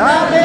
Dame